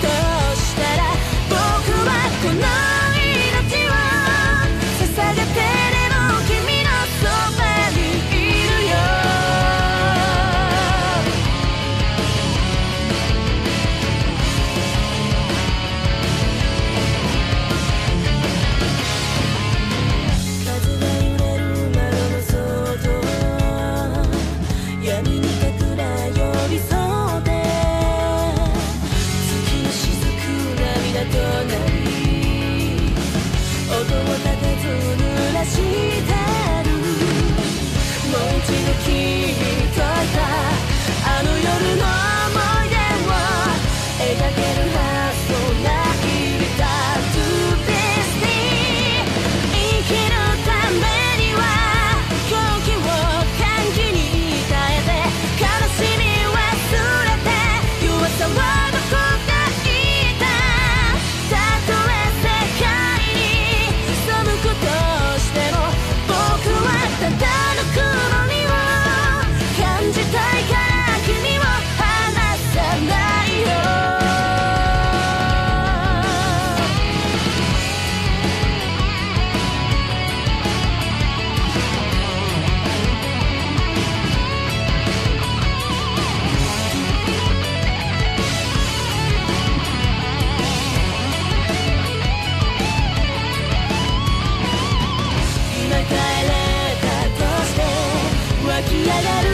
て上がる